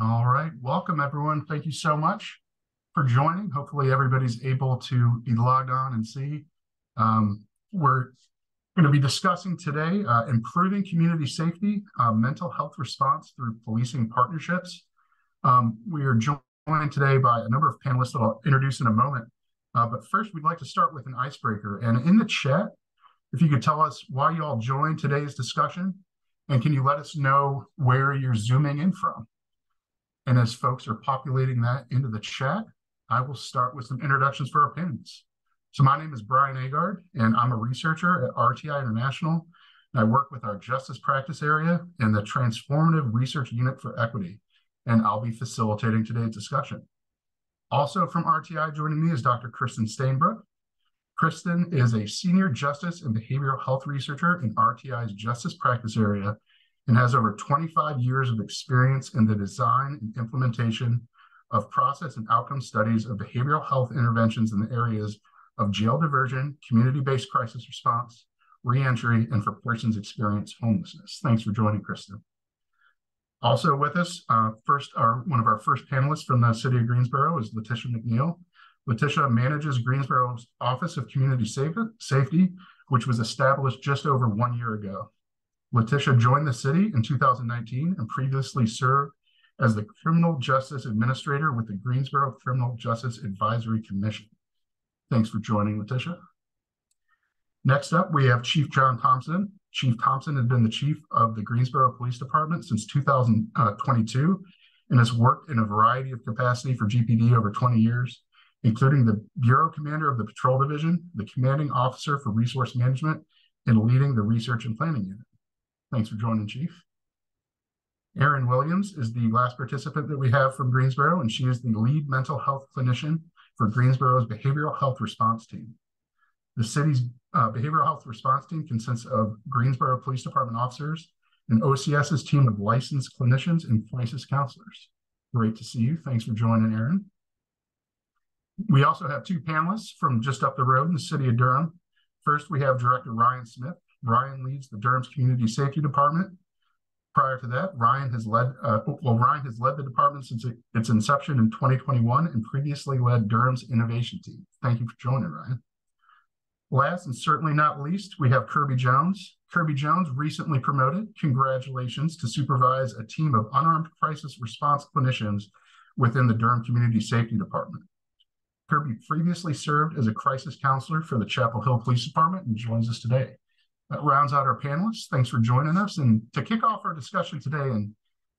All right. Welcome, everyone. Thank you so much for joining. Hopefully, everybody's able to be logged on and see. Um, we're going to be discussing today uh, improving community safety, uh, mental health response through policing partnerships. Um, we are joined today by a number of panelists that I'll introduce in a moment. Uh, but first, we'd like to start with an icebreaker. And in the chat, if you could tell us why you all joined today's discussion, and can you let us know where you're zooming in from? And as folks are populating that into the chat, I will start with some introductions for our panelists. So my name is Brian Agard, and I'm a researcher at RTI International. And I work with our justice practice area and the Transformative Research Unit for Equity, and I'll be facilitating today's discussion. Also from RTI joining me is Dr. Kristen Stainbrook. Kristen is a senior justice and behavioral health researcher in RTI's justice practice area and has over 25 years of experience in the design and implementation of process and outcome studies of behavioral health interventions in the areas of jail diversion, community-based crisis response, reentry, and for persons experiencing homelessness. Thanks for joining, Kristen. Also with us, uh, first, our one of our first panelists from the City of Greensboro is Letitia McNeil. Letitia manages Greensboro's Office of Community Safety, which was established just over one year ago. Letitia joined the city in 2019 and previously served as the Criminal Justice Administrator with the Greensboro Criminal Justice Advisory Commission. Thanks for joining, Letitia. Next up, we have Chief John Thompson. Chief Thompson has been the chief of the Greensboro Police Department since 2022 uh, and has worked in a variety of capacity for GPD over 20 years, including the Bureau Commander of the Patrol Division, the Commanding Officer for Resource Management, and leading the Research and Planning Unit. Thanks for joining, Chief. Erin Williams is the last participant that we have from Greensboro, and she is the lead mental health clinician for Greensboro's Behavioral Health Response Team. The city's uh, Behavioral Health Response Team consists of Greensboro Police Department officers and OCS's team of licensed clinicians and crisis counselors. Great to see you. Thanks for joining, Erin. We also have two panelists from just up the road in the city of Durham. First, we have Director Ryan Smith, Ryan leads the Durham's Community Safety Department. Prior to that, Ryan has led uh, well, Ryan has led the department since it, its inception in 2021 and previously led Durham's innovation team. Thank you for joining, Ryan. Last and certainly not least, we have Kirby Jones. Kirby Jones recently promoted, congratulations, to supervise a team of unarmed crisis response clinicians within the Durham Community Safety Department. Kirby previously served as a crisis counselor for the Chapel Hill Police Department and joins us today. That rounds out our panelists. Thanks for joining us. And to kick off our discussion today and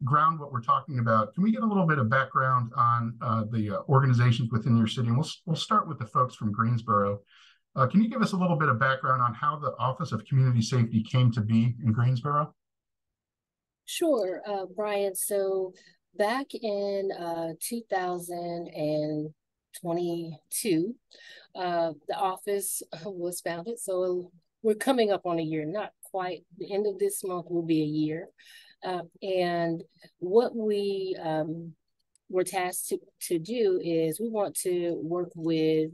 ground what we're talking about, can we get a little bit of background on uh, the uh, organizations within your city? And we'll, we'll start with the folks from Greensboro. Uh, can you give us a little bit of background on how the Office of Community Safety came to be in Greensboro? Sure, uh, Brian. So back in uh, 2022, uh, the office was founded. So we're coming up on a year, not quite. The end of this month will be a year. Uh, and what we um, were tasked to, to do is we want to work with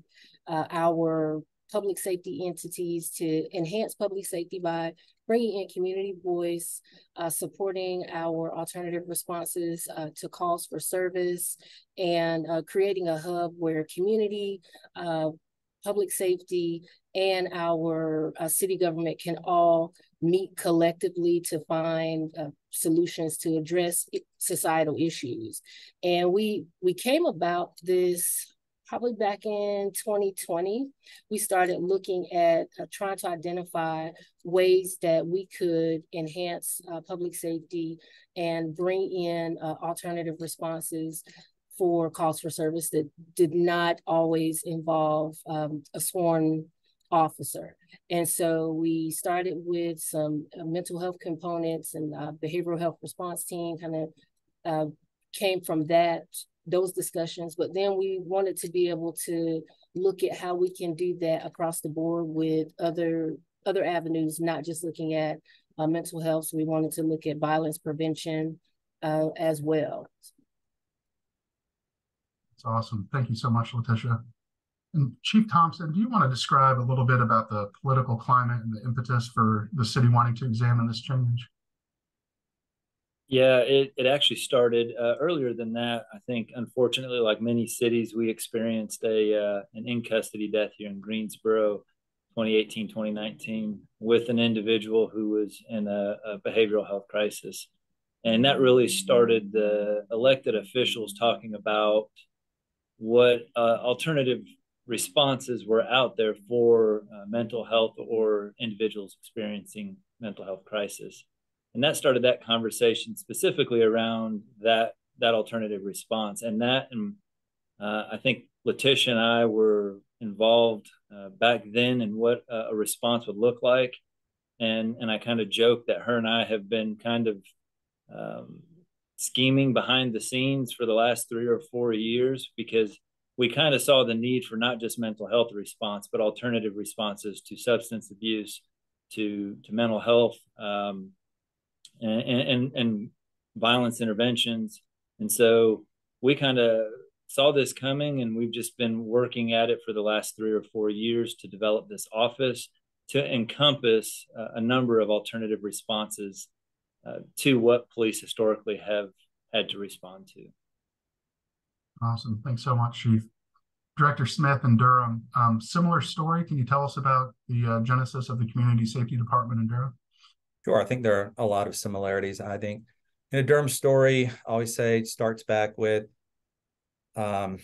uh, our public safety entities to enhance public safety by bringing in community voice, uh, supporting our alternative responses uh, to calls for service, and uh, creating a hub where community, uh, public safety, and our uh, city government can all meet collectively to find uh, solutions to address societal issues. And we we came about this probably back in 2020. We started looking at uh, trying to identify ways that we could enhance uh, public safety and bring in uh, alternative responses for calls for service that did not always involve um, a sworn officer. And so we started with some uh, mental health components and uh, behavioral health response team kind of uh, came from that, those discussions. But then we wanted to be able to look at how we can do that across the board with other other avenues, not just looking at uh, mental health. So we wanted to look at violence prevention uh, as well. That's awesome. Thank you so much, Letitia. And Chief Thompson, do you want to describe a little bit about the political climate and the impetus for the city wanting to examine this change? Yeah, it, it actually started uh, earlier than that. I think, unfortunately, like many cities, we experienced a uh, an in custody death here in Greensboro, 2018, 2019, with an individual who was in a, a behavioral health crisis, and that really started the elected officials talking about what uh, alternative responses were out there for uh, mental health or individuals experiencing mental health crisis. And that started that conversation specifically around that that alternative response. And that and uh, i think letitia and i were involved uh, back then in what a response would look like. And and i kind of joke that her and i have been kind of um, scheming behind the scenes for the last three or four years because we kind of saw the need for not just mental health response but alternative responses to substance abuse to to mental health um, and, and, and violence interventions. And so we kind of saw this coming and we've just been working at it for the last three or four years to develop this office to encompass uh, a number of alternative responses uh, to what police historically have had to respond to. Awesome. Thanks so much, Chief. Director Smith in Durham, um, similar story. Can you tell us about the uh, genesis of the Community Safety Department in Durham? Sure. I think there are a lot of similarities. I think in a Durham story, I always say it starts back with um,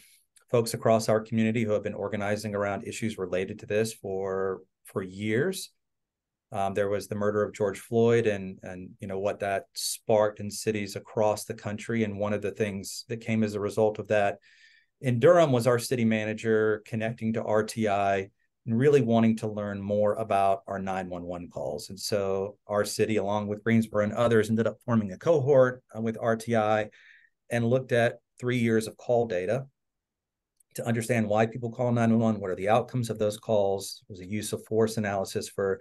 folks across our community who have been organizing around issues related to this for for years. Um, there was the murder of George Floyd and and you know what that sparked in cities across the country. And one of the things that came as a result of that in Durham was our city manager connecting to RTI and really wanting to learn more about our 911 calls. And so our city, along with Greensboro and others, ended up forming a cohort uh, with RTI and looked at three years of call data to understand why people call 911, what are the outcomes of those calls. It was a use of force analysis for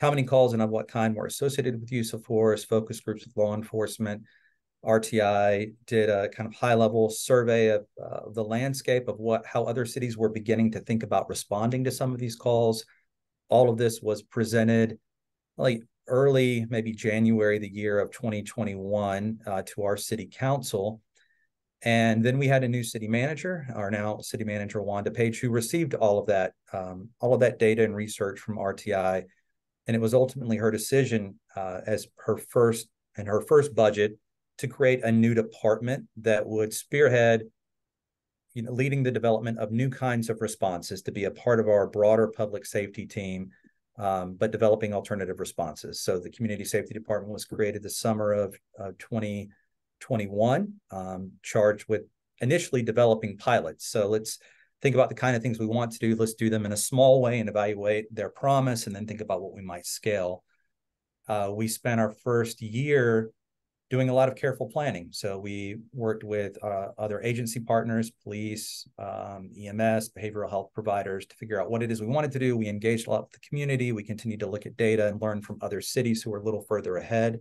how many calls and of what kind were associated with use of force, focus groups with law enforcement, RTI did a kind of high level survey of uh, the landscape of what how other cities were beginning to think about responding to some of these calls. All of this was presented like early, maybe January, the year of 2021, uh, to our city council. And then we had a new city manager, our now city manager Wanda Page, who received all of that, um, all of that data and research from RTI. And it was ultimately her decision uh, as her first and her first budget to create a new department that would spearhead you know leading the development of new kinds of responses to be a part of our broader public safety team um, but developing alternative responses. So the community safety department was created the summer of, of 2021 um, charged with initially developing pilots. So let's think about the kind of things we want to do let's do them in a small way and evaluate their promise and then think about what we might scale uh, we spent our first year doing a lot of careful planning. So we worked with uh, other agency partners, police, um, EMS, behavioral health providers to figure out what it is we wanted to do. We engaged a lot with the community. We continued to look at data and learn from other cities who were a little further ahead.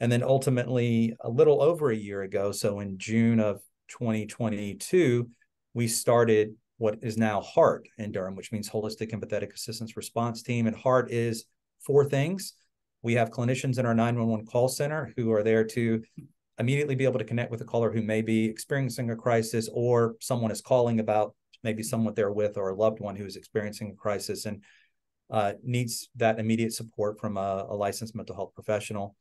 And then ultimately, a little over a year ago, so in June of 2022, we started what is now HEART in Durham, which means Holistic Empathetic Assistance Response Team. And HEART is four things we have clinicians in our 911 call center who are there to immediately be able to connect with a caller who may be experiencing a crisis or someone is calling about maybe someone they're with or a loved one who is experiencing a crisis and uh, needs that immediate support from a, a, licensed mental health professional.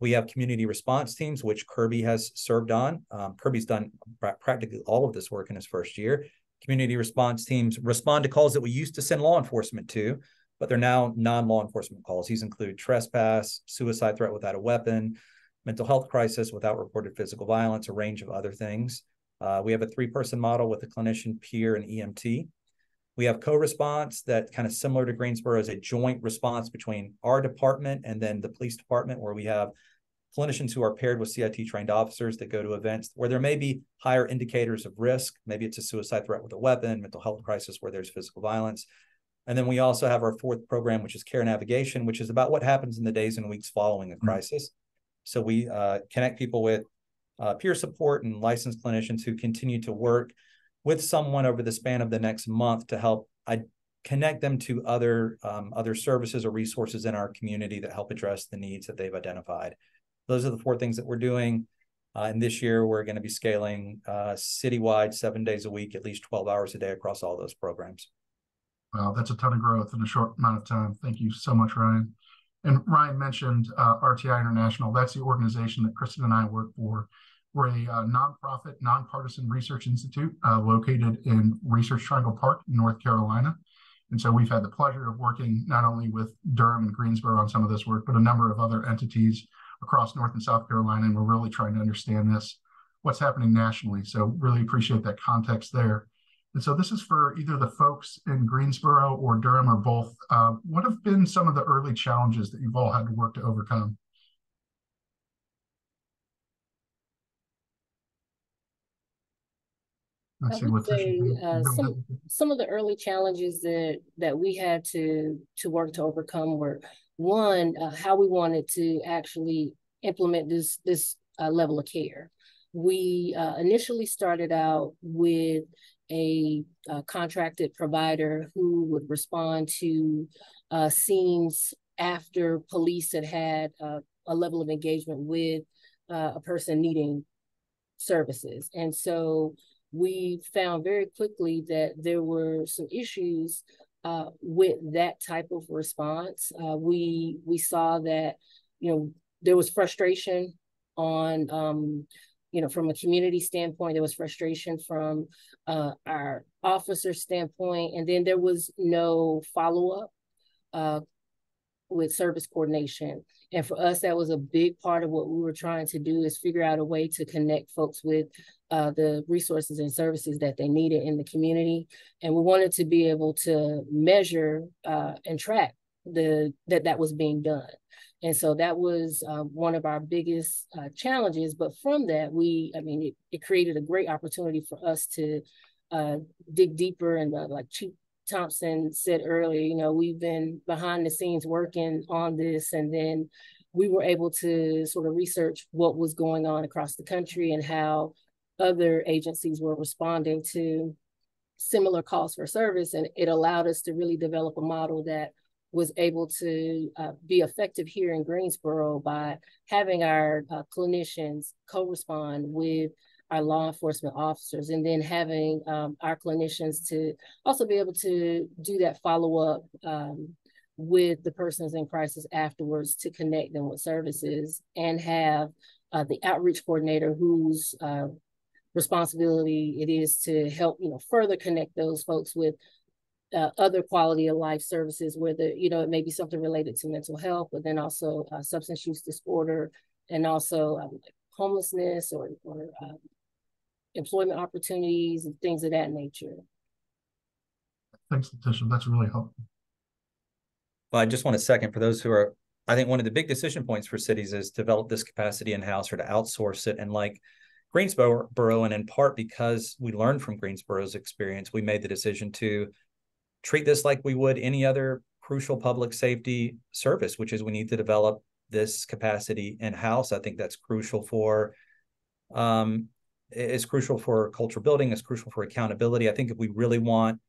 We have community response teams, which Kirby has served on. Um, Kirby's done practically all of this work in his first year. Community response teams respond to calls that we used to send law enforcement to, but they're now non-law enforcement calls. These include trespass, suicide threat without a weapon, mental health crisis without reported physical violence, a range of other things. Uh, we have a three-person model with a clinician, peer, and EMT. We have co-response that kind of similar to Greensboro is a joint response between our department and then the police department, where we have clinicians who are paired with CIT trained officers that go to events where there may be higher indicators of risk. Maybe it's a suicide threat with a weapon, mental health crisis where there's physical violence. And then we also have our fourth program, which is care navigation, which is about what happens in the days and weeks following a mm-hmm. crisis. So we uh, connect people with uh, peer support and licensed clinicians who continue to work with someone over the span of the next month to help I connect them to other um, other services or resources in our community that help address the needs that they've identified. those are the four things that we're doing. Uh, and this year, we're going to be scaling uh, citywide, seven days a week, at least 12 hours a day across all those programs. Wow, that's a ton of growth in a short amount of time. Thank you so much, Ryan. And Ryan mentioned uh, RTI International. That's the organization that Kristen and I work for. We're a uh, nonprofit, nonpartisan research institute uh, located in Research Triangle Park, North Carolina. And so we've had the pleasure of working not only with Durham and Greensboro on some of this work, but a number of other entities across North and South Carolina, and we're really trying to understand this, what's happening nationally. So really appreciate that context there. And so this is for either the folks in Greensboro or Durham or both. Uh, what have been some of the early challenges that you've all had to work to overcome? Let's I would say uh, some some of the early challenges that that we had to to work to overcome were one, uh, how we wanted to actually implement this this uh, level of care. We uh, initially started out with a, a, contracted provider who would respond to uh, scenes after police had had uh, a level of engagement with uh, a person needing services. And so we found very quickly that there were some issues uh, with that type of response. Uh, we we saw that you know there was frustration on um, you know from a community standpoint. There was frustration from uh, our officer standpoint, and then there was no follow up uh, with service coordination. And for us, that was a big part of what we were trying to do is figure out a way to connect folks with uh, the resources and services that they needed in the community. And we wanted to be able to measure uh, and track the that that was being done. And so that was uh, one of our biggest uh, challenges. But from that, we, I mean, it, it created a great opportunity for us to uh, dig deeper and like Chief Thompson said earlier, you know, we've been behind the scenes working on this and then we were able to sort of research what was going on across the country and how other agencies were responding to similar calls for service. And it allowed us to really develop a model that was able to uh, be effective here in Greensboro by having our uh, clinicians co-respond with our law enforcement officers and then having um, our clinicians to also be able to do that follow-up um, with the persons in crisis afterwards to connect them with services and have uh, the outreach coordinator whose uh, responsibility it is to help you know further connect those folks with uh, other quality of life services whether you know it may be something related to mental health but then also uh, substance use disorder and also um, homelessness or, or uh, employment opportunities and things of that nature thanks Letitia that's really helpful well, I just want to second for those who are, I think one of the big decision points for cities is develop this capacity in house or to outsource it. And like Greensboro, and in part because we learned from Greensboro's experience, we made the decision to treat this like we would any other crucial public safety service, which is we need to develop this capacity in house. I think that's crucial for um, it's crucial for culture building. It's crucial for accountability. I think if we really want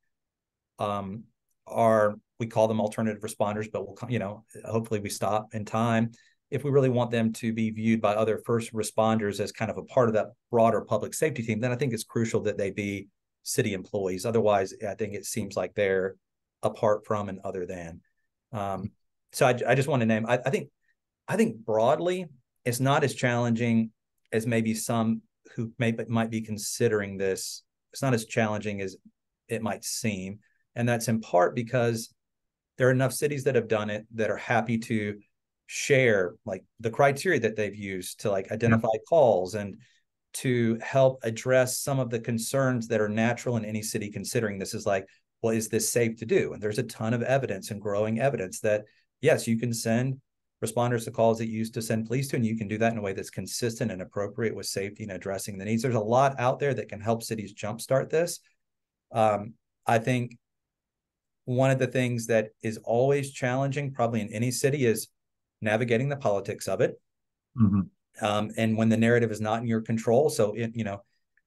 um, our we call them alternative responders, but we'll, you know, hopefully we stop in time. If we really want them to be viewed by other first responders as kind of a part of that broader public safety team, then I think it's crucial that they be city employees. Otherwise, I think it seems like they're apart from and other than. Um, so I, I, just want to name. I, I think, I think broadly, it's not as challenging as maybe some who may might be considering this. It's not as challenging as it might seem, and that's in part because there are enough cities that have done it that are happy to share like the criteria that they've used to like identify yeah. calls and to help address some of the concerns that are natural in any city considering this is like well is this safe to do and there's a ton of evidence and growing evidence that yes you can send responders to calls that you used to send police to and you can do that in a way that's consistent and appropriate with safety and addressing the needs there's a lot out there that can help cities jumpstart this um, i think one of the things that is always challenging, probably in any city, is navigating the politics of it. Mm-hmm. Um, and when the narrative is not in your control, so it, you know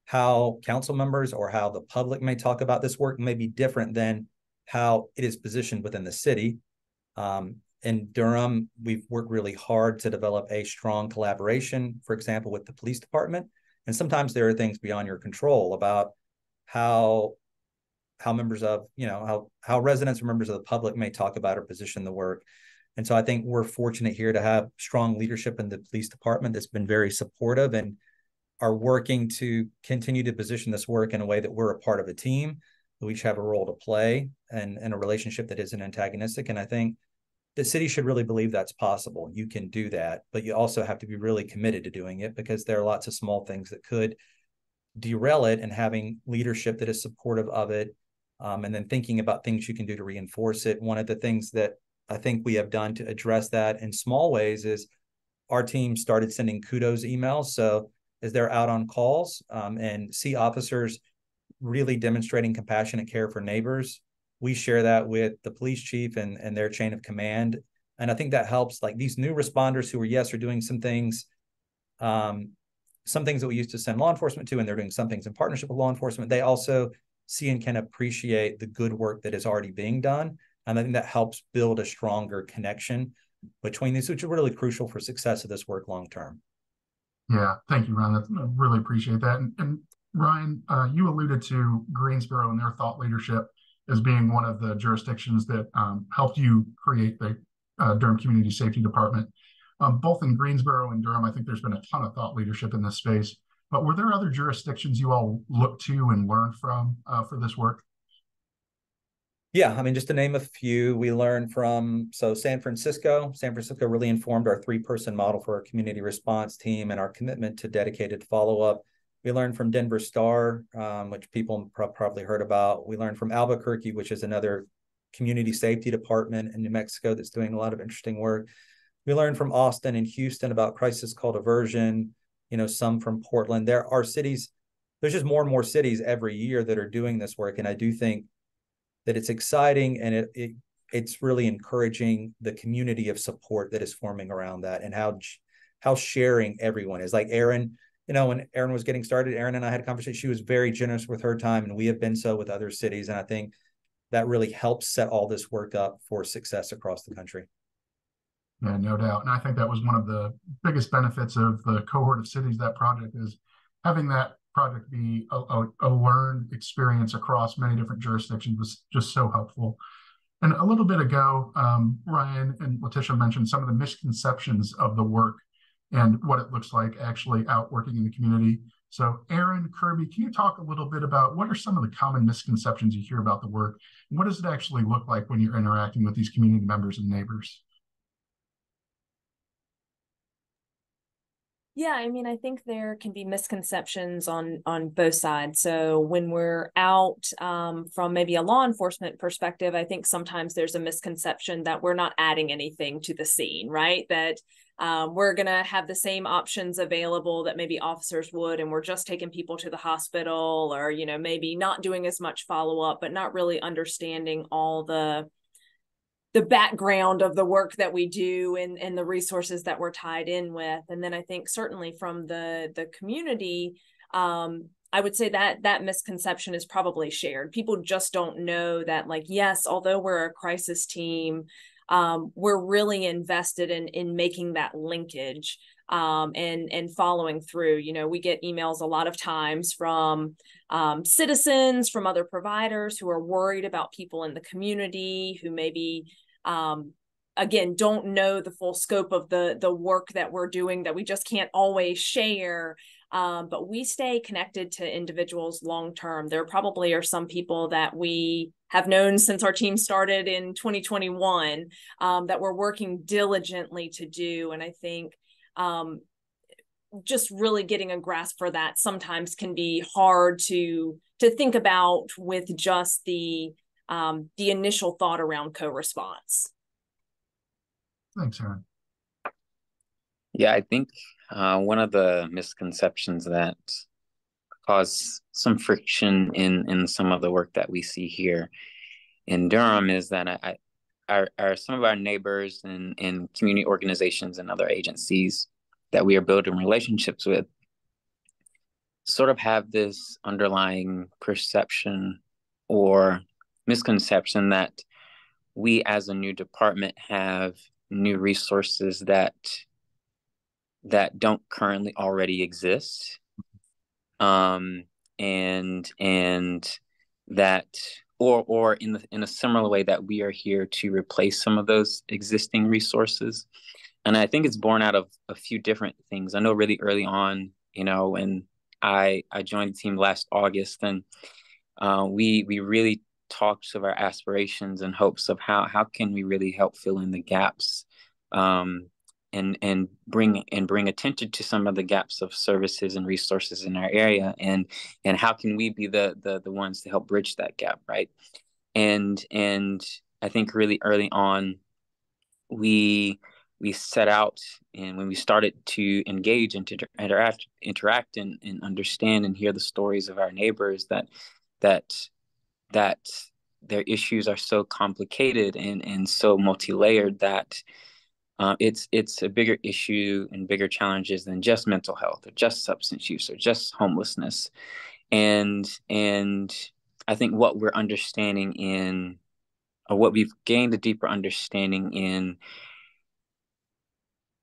how council members or how the public may talk about this work may be different than how it is positioned within the city. Um, in Durham, we've worked really hard to develop a strong collaboration, for example, with the police department. And sometimes there are things beyond your control about how how members of you know how how residents or members of the public may talk about or position the work. And so i think we're fortunate here to have strong leadership in the police department that's been very supportive and are working to continue to position this work in a way that we're a part of a team. We each have a role to play and, and a relationship that isn't antagonistic. And i think the city should really believe that's possible you can do that but you also have to be really committed to doing it because there are lots of small things that could derail it and having leadership that is supportive of it um, and then thinking about things you can do to reinforce it. One of the things that I think we have done to address that in small ways is our team started sending kudos emails. So as they're out on calls um, and see officers really demonstrating compassionate care for neighbors, we share that with the police chief and, and their chain of command. And I think that helps like these new responders who are, yes, are doing some things um, some things that we used to send law enforcement to, and they're doing some things in partnership with law enforcement. They also see and can appreciate the good work that is already being done. And I think that helps build a stronger connection between these, which is really crucial for success of this work long term. Yeah, thank you. That's, I really appreciate that. And, and Ryan, uh, you alluded to Greensboro and their thought leadership as being one of the jurisdictions that um, helped you create the uh, Durham Community Safety Department um, both in Greensboro and Durham. I think there's been a ton of thought leadership in this space. But were there other jurisdictions you all looked to and learned from uh, for this work? Yeah, I mean, just to name a few, we learned from so San Francisco. San Francisco really informed our three-person model for our community response team and our commitment to dedicated follow-up. We learned from Denver Star, um, which people pro- probably heard about. We learned from Albuquerque, which is another community safety department in New Mexico that's doing a lot of interesting work. We learned from Austin and Houston about crisis call diversion, you know, some from Portland. There are cities, there's just more and more cities every year that are doing this work. And I do think that it's exciting and it, it it's really encouraging the community of support that is forming around that and how how sharing everyone is. Like Erin, you know, when Erin was getting started, Erin and I had a conversation. She was very generous with her time, and we have been so with other cities. And I think that really helps set all this work up for success across the country. Yeah, no doubt. And I think that was one of the biggest benefits of the cohort of cities that project is having that project be a, a, a, learned experience across many different jurisdictions was just so helpful. And a little bit ago, um, Ryan and Letitia mentioned some of the misconceptions of the work and what it looks like actually out working in the community. So, Erin, Kirby, can you talk a little bit about what are some of the common misconceptions you hear about the work? And what does it actually look like when you're interacting with these community members and neighbors? Yeah, I mean, I think there can be misconceptions on on both sides. So when we're out um, from maybe a law enforcement perspective, I think sometimes there's a misconception that we're not adding anything to the scene, right? That um, we're gonna have the same options available that maybe officers would, and we're just taking people to the hospital, or you know, maybe not doing as much follow up, but not really understanding all the the background of the work that we do and and the resources that we're tied in with. And then i think certainly from the the community um i would say that that misconception is probably shared. People just don't know that like yes although we're a crisis team um, we're really invested in in making that linkage um, and and following through. You know, we get emails a lot of times from um, citizens, from other providers who are worried about people in the community who maybe um, again don't know the full scope of the the work that we're doing that we just can't always share um, but we stay connected to individuals long term there probably are some people that we have known since our team started in 2021 um, that we're working diligently to do and i think um, just really getting a grasp for that sometimes can be hard to to think about with just the um, the initial thought around co-response. Thanks, Erin. Yeah, I think uh, one of the misconceptions that cause some friction in in some of the work that we see here in Durham is that I, I our some of our neighbors and in community organizations and other agencies that we are building relationships with sort of have this underlying perception or misconception that we as a new department have new resources that that don't currently already exist. Um and and that or or in the, in a similar way that we are here to replace some of those existing resources. And i think it's born out of a few different things. I know really early on you know and i i joined the team last august and uh, we we really talked of our aspirations and hopes of how how can we really help fill in the gaps um, and and bring and bring attention to some of the gaps of services and resources in our area and and how can we be the the the ones to help bridge that gap right? And and i think really early on we we set out and when we started to engage and to interact interact and, and understand and hear the stories of our neighbors that that that their issues are so complicated and and so multi-layered that uh, it's it's a bigger issue and bigger challenges than just mental health or just substance use or just homelessness. And and i think what we're understanding in or what we've gained a deeper understanding in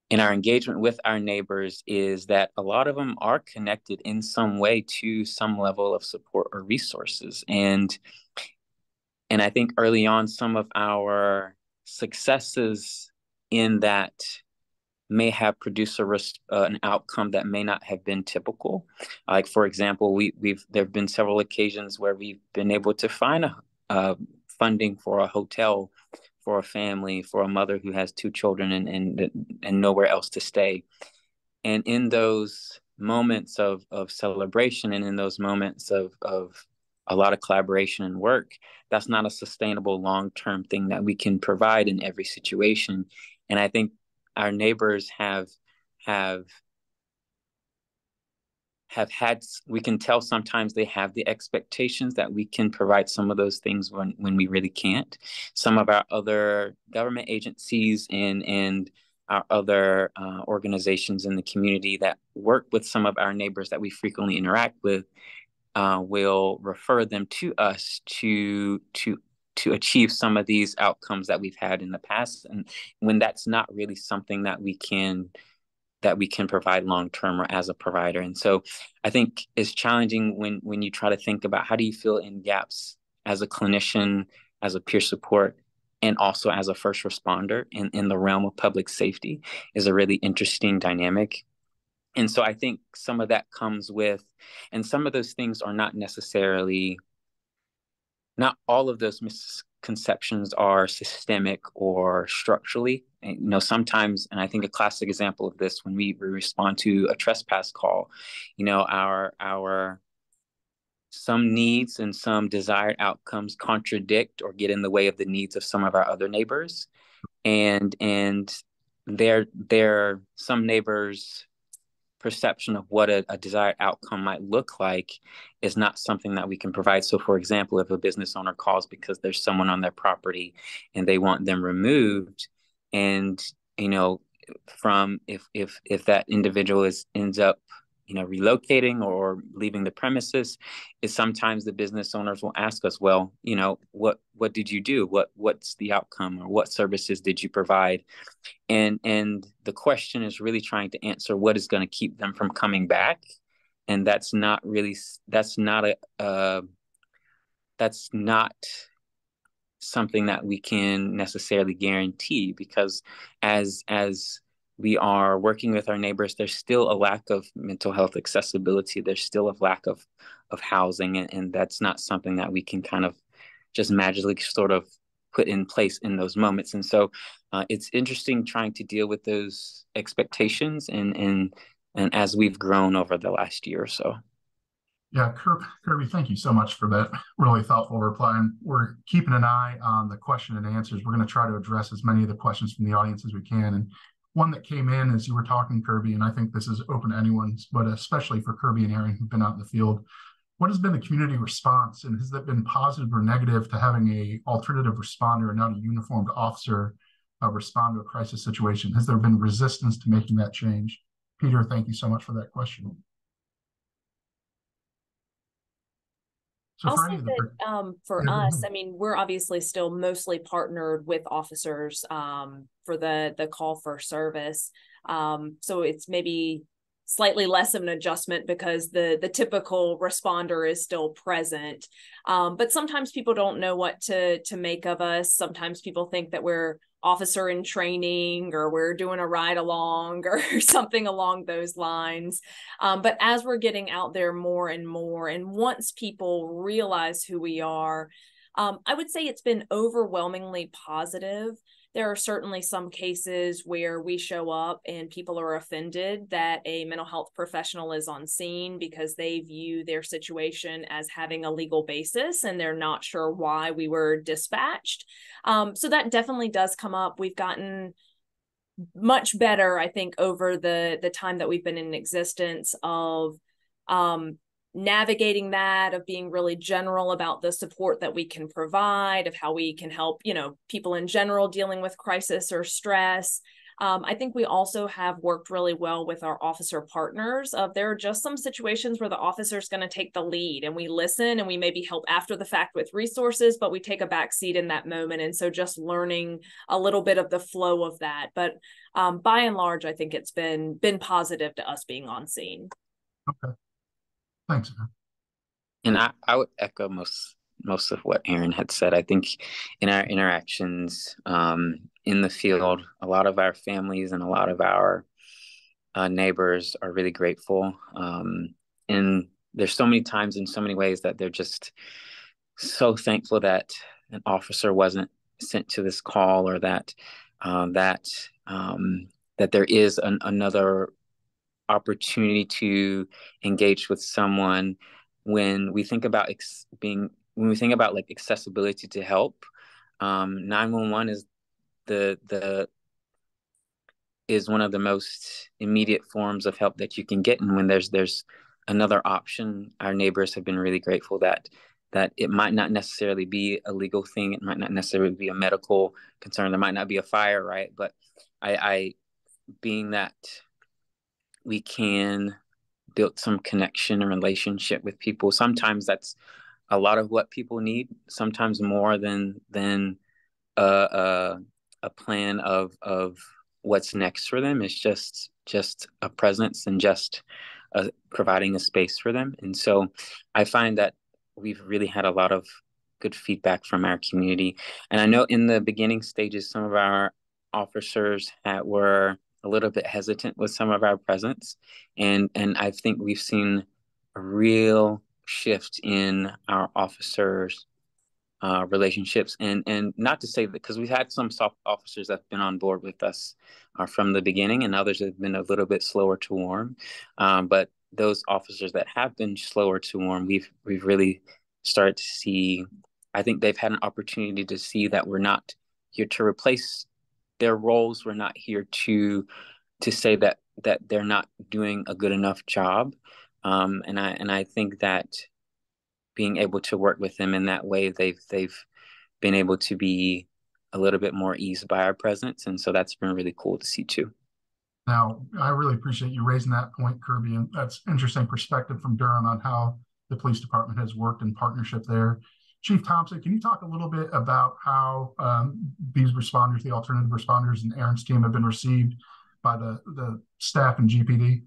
in our engagement with our neighbors is that a lot of them are connected in some way to some level of support or resources. And and i think early on some of our successes in that may have produced a risk, uh, an outcome that may not have been typical. Like for example, we we've there have been several occasions where we've been able to find a funding for a hotel for a family for a mother who has two children and and and nowhere else to stay. And in those moments of of celebration and in those moments of of a lot of collaboration and work, that's not a sustainable long term thing that we can provide in every situation and i think our neighbors have have have had we can tell sometimes they have the expectations that we can provide some of those things when when we really can't. Some of our other government agencies and and our other uh, organizations in the community that work with some of our neighbors that we frequently interact with uh, will refer them to us to to to achieve some of these outcomes that we've had in the past and when that's not really something that we can that we can provide long term or as a provider. And so i think it's challenging when when you try to think about how do you fill in gaps as a clinician as a peer support and also as a first responder in, in the realm of public safety is a really interesting dynamic. And so i think some of that comes with and some of those things are not necessarily not all of those misconceptions are systemic or structurally. And, you know, sometimes, and I think a classic example of this when we, we respond to a trespass call, you know, our our some needs and some desired outcomes contradict or get in the way of the needs of some of our other neighbors and and there there some neighbors perception of what a, a, desired outcome might look like is not something that we can provide. So, for example, if a business owner calls because there's someone on their property and they want them removed, and you know, from if if if that individual is ends up you know relocating or leaving the premises is sometimes the business owners will ask us well you know what what did you do? What what's the outcome or what services did you provide? And and the question is really trying to answer what is going to keep them from coming back. And that's not really that's not a uh, that's not something that we can necessarily guarantee because as as we are working with our neighbors there's still a lack of mental health accessibility there's still a lack of of housing and, and that's not something that we can kind of just magically sort of put in place in those moments and so uh, it's interesting trying to deal with those expectations and and and as we've grown over the last year or so yeah, Kirby, thank you so much for that really thoughtful reply. And we're keeping an eye on the question and answers. We're going to try to address as many of the questions from the audience as we can. And one that came in as you were talking, Kirby, and I think this is open to anyone, but especially for Kirby and Erin who've been out in the field. What has been the community response, and has that been positive or negative to having a alternative responder and not a uniformed officer uh, respond to a crisis situation? Has there been resistance to making that change? Peter, thank you so much for that question. So I'll say any of the, that um, for Yeah, us. I mean, we're obviously still mostly partnered with officers um, for the the call for service. Um, so it's maybe slightly less of an adjustment because the the typical responder is still present. Um, but sometimes people don't know what to to make of us. Sometimes people think that we're officer in training or we're doing a ride along or something along those lines. Um, but as we're getting out there more and more, and once people realize who we are, um, I would say it's been overwhelmingly positive. There are certainly some cases where we show up and people are offended that a mental health professional is on scene because they view their situation as having a legal basis and they're not sure why we were dispatched. Um, so that definitely does come up. We've gotten much better, I think, over the the time that we've been in existence of um, navigating that, of being really general about the support that we can provide, of how we can help, you know, people in general dealing with crisis or stress. Um, I think we also have worked really well with our officer partners. Of there are just some situations where the officer is going to take the lead, and we listen, and we maybe help after the fact with resources, but we take a back seat in that moment. And so, just learning a little bit of the flow of that. But um, by and large, I think it's been been positive to us being on scene. Thanks. And I, I would echo most most of what Erin had said. I think in our interactions um, in the field, a lot of our families and a lot of our uh, neighbors are really grateful. Um, and there's so many times in so many ways that they're just so thankful that an officer wasn't sent to this call or that um, that um, that there is an, another opportunity to engage with someone when we think about ex- being when we think about like accessibility to help um 911 is the the is one of the most immediate forms of help that you can get. And when there's there's another option our neighbors have been really grateful that that it might not necessarily be a legal thing. It might not necessarily be a medical concern. There might not be a fire right? But i i being that we can build some connection and relationship with people. Sometimes that's a lot of what people need sometimes more than than a a, a plan of of what's next for them. It's just just a presence and just a, providing a space for them. And so i find that we've really had a lot of good feedback from our community. And i know in the beginning stages some of our officers had, were a little bit hesitant with some of our presence. And and i think we've seen a real shift in our officers uh, relationships. And and not to say that because we've had some soft officers that've been on board with us uh, from the beginning and others have been a little bit slower to warm um, but those officers that have been slower to warm we've we've really started to see i think they've had an opportunity to see that we're not here to replace their roles we're not here to to say that that they're not doing a good enough job. Um, and i and i think that being able to work with them in that way they've they've been able to be a little bit more eased by our presence. And so that's been really cool to see too. Now, I really appreciate you raising that point, Kirby, and that's interesting perspective from Durham on how the police department has worked in partnership there. Chief Thompson, can you talk a little bit about how um, these responders, the alternative responders and Erin's team have been received by the, the staff and GPD?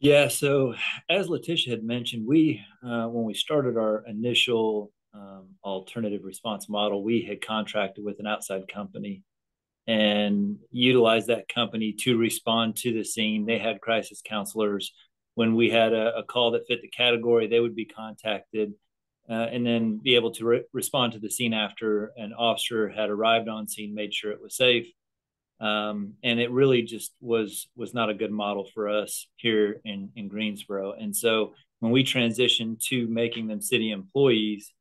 Yeah, so as Letitia had mentioned, we uh, when we started our initial um, alternative response model, we had contracted with an outside company and utilized that company to respond to the scene. They had crisis counselors. When we had a, a call that fit the category, they would be contacted uh, and then be able to re- respond to the scene after an officer had arrived on scene, made sure it was safe, um, and it really just was was not a good model for us here in in Greensboro. And so when we transitioned to making them city employees,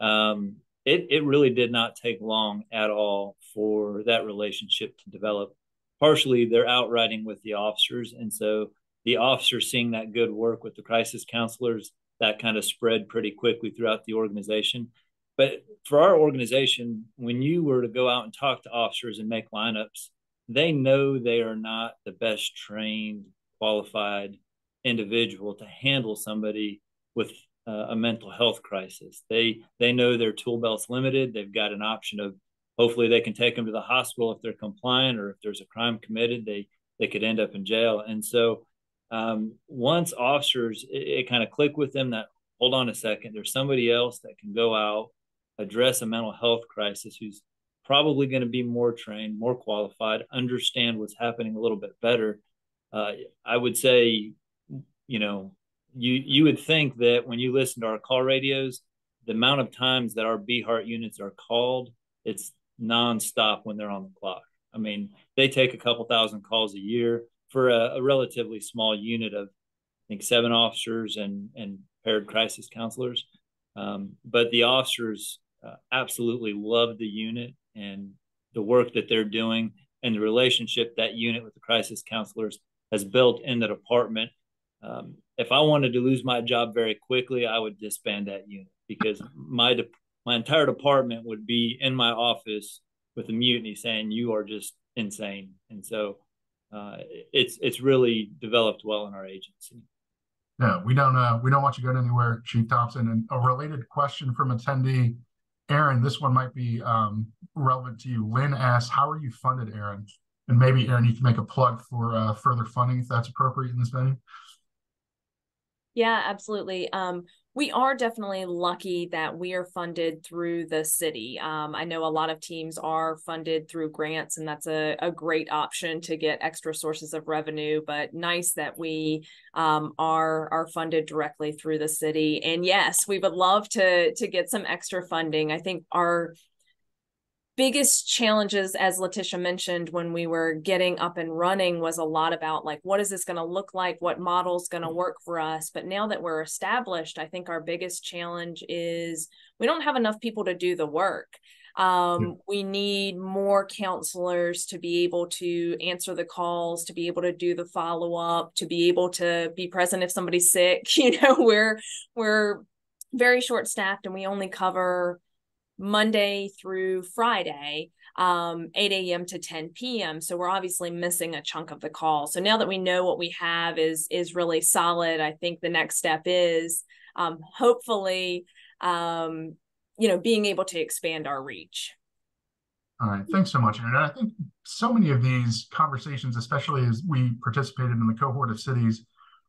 um, it it really did not take long at all for that relationship to develop. Partially, they're outriding with the officers, and so the officers seeing that good work with the crisis counselors that kind of spread pretty quickly throughout the organization. But for our organization, when you were to go out and talk to officers and make lineups, they know they are not the best trained, qualified individual to handle somebody with uh, a mental health crisis. They they know their tool belt's limited. They've got an option of hopefully they can take them to the hospital if they're compliant, or if there's a crime committed, they they could end up in jail. And so um, once officers, it, it kind of click with them that hold on a second, there's somebody else that can go out address a mental health crisis who's probably going to be more trained, more qualified, understand what's happening a little bit better. Uh, I would say, you know, you you would think that when you listen to our call radios, the amount of times that our BHART units are called, it's nonstop when they're on the clock. I mean, they take a couple thousand calls a year for a, a relatively small unit of, I think, seven officers and and paired crisis counselors. Um, but the officers uh, absolutely love the unit and the work that they're doing and the relationship that unit with the crisis counselors has built in the department. Um, if I wanted to lose my job very quickly, I would disband that unit because my de- my entire department would be in my office with a mutiny saying you are just insane. And so uh, it's it's really developed well in our agency. Yeah, we don't uh, we don't want you going anywhere, Chief Thompson. And a related question from attendee Erin, this one might be um, relevant to you. Lynn asks, "How are you funded, Erin?" And maybe Erin, you can make a plug for uh, further funding if that's appropriate in this venue. Yeah, absolutely. Um, we are definitely lucky that we are funded through the city. Um, I know a lot of teams are funded through grants, and that's a, a great option to get extra sources of revenue. But nice that we um, are are funded directly through the city. And yes, we would love to to get some extra funding. I think our biggest challenges as letitia mentioned when we were getting up and running was a lot about like what is this going to look like? What model's going to work for us? But now that we're established i think our biggest challenge is we don't have enough people to do the work. Um, we need more counselors to be able to answer the calls to be able to do the follow-up to be able to be present if somebody's sick. You know we're we're very short staffed and we only cover Monday through Friday, um, 8 a.m. to 10 p.m. So we're obviously missing a chunk of the call. So now that we know what we have is is really solid, I think the next step is um, hopefully, um, you know, being able to expand our reach. All right, thanks so much, Erin. I think so many of these conversations, especially as we participated in the cohort of cities,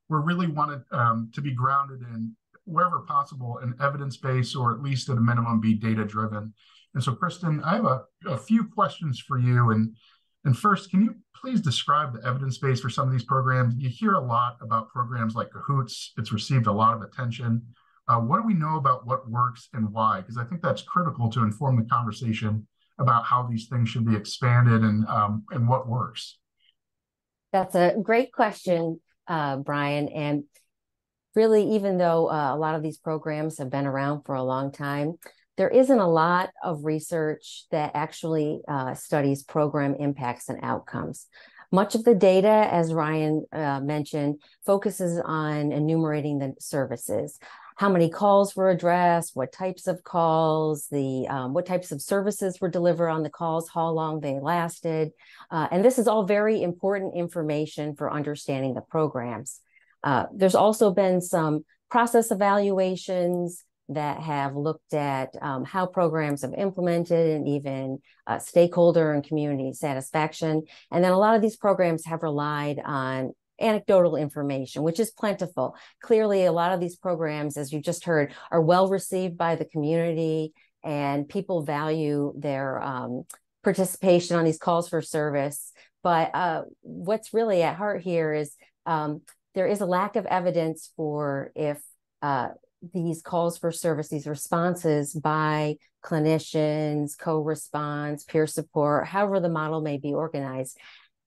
were really wanted um, to be grounded in wherever possible, an evidence base or at least at a minimum be data driven. And so, Kristen, I have a, a few questions for you. And, and first, can you please describe the evidence base for some of these programs? You hear a lot about programs like Cahoots, it's received a lot of attention. Uh, what do we know about what works and why? Because I think that's critical to inform the conversation about how these things should be expanded and um, and what works. That's a great question, uh, Brian. And really, even though uh, a lot of these programs have been around for a long time, there isn't a lot of research that actually uh, studies program impacts and outcomes. Much of the data, as Ryan uh, mentioned, focuses on enumerating the services. How many calls were addressed, what types of calls, the um, what types of services were delivered on the calls, how long they lasted. Uh, and this is all very important information for understanding the programs. Uh, there's also been some process evaluations that have looked at um, how programs have implemented and even uh, stakeholder and community satisfaction. And then a lot of these programs have relied on anecdotal information, which is plentiful. Clearly, a lot of these programs, as you just heard, are well received by the community and people value their um, participation on these calls for service. But uh, what's really at heart here is um, there is a lack of evidence for if uh, these calls for service, these responses by clinicians, co-response, peer support, however the model may be organized,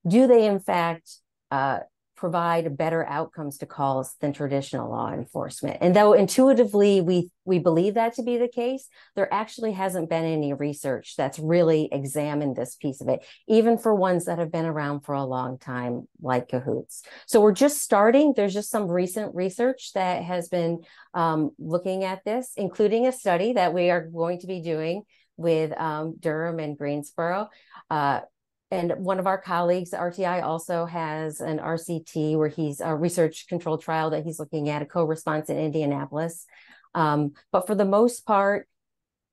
do they in fact uh, provide better outcomes to calls than traditional law enforcement. And though intuitively we we believe that to be the case, there actually hasn't been any research that's really examined this piece of it, even for ones that have been around for a long time, like Cahoots. So we're just starting. There's just some recent research that has been um, looking at this, including a study that we are going to be doing with um, Durham and Greensboro. Uh, and one of our colleagues, RTI, also has an RCT where he's a research controlled trial that he's looking at a co-response in Indianapolis. Um, but for the most part,